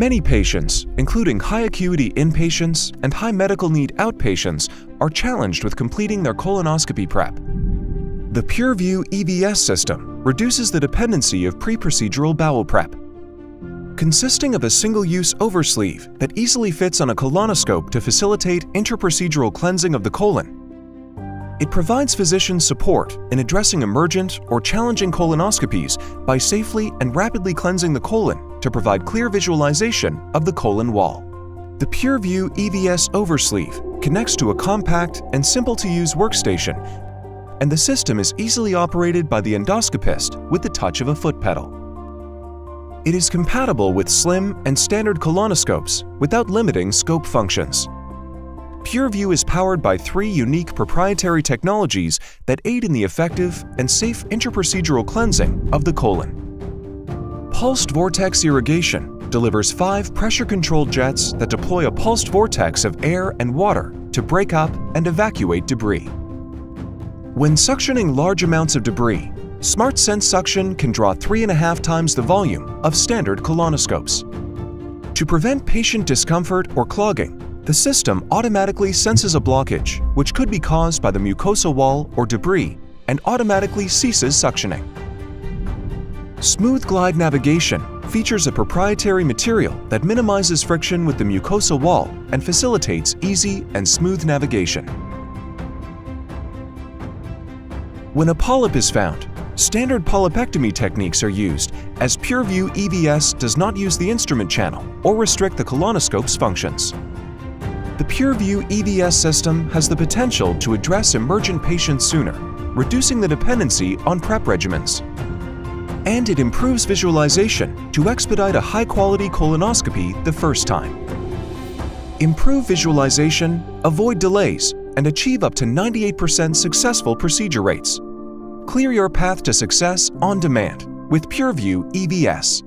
Many patients, including high acuity inpatients and high medical need outpatients, are challenged with completing their colonoscopy prep. The Pure-Vu EVS system reduces the dependency of pre-procedural bowel prep. Consisting of a single-use oversleeve that easily fits on a colonoscope to facilitate intraprocedural cleansing of the colon, it provides physicians support in addressing emergent or challenging colonoscopies by safely and rapidly cleansing the colon to provide clear visualization of the colon wall. The Pure-Vu EVS oversleeve connects to a compact and simple-to-use workstation and the system is easily operated by the endoscopist with the touch of a foot pedal. It is compatible with slim and standard colonoscopes without limiting scope functions. Pure-Vu is powered by three unique proprietary technologies that aid in the effective and safe intraprocedural cleansing of the colon. Pulsed Vortex Irrigation delivers five pressure-controlled jets that deploy a pulsed vortex of air and water to break up and evacuate debris. When suctioning large amounts of debris, SmartSense Suction can draw three and a half times the volume of standard colonoscopes. To prevent patient discomfort or clogging, the system automatically senses a blockage, which could be caused by the mucosa wall or debris, and automatically ceases suctioning. Smooth Glide Navigation features a proprietary material that minimizes friction with the mucosa wall and facilitates easy and smooth navigation. When a polyp is found, standard polypectomy techniques are used as Pure-Vu EVS does not use the instrument channel or restrict the colonoscope's functions. The Pure-Vu EVS system has the potential to address emergent patients sooner, reducing the dependency on prep regimens. And it improves visualization to expedite a high-quality colonoscopy the first time. Improve visualization, avoid delays, and achieve up to 98% successful procedure rates. Clear your path to success on demand with Pure-Vu EVS.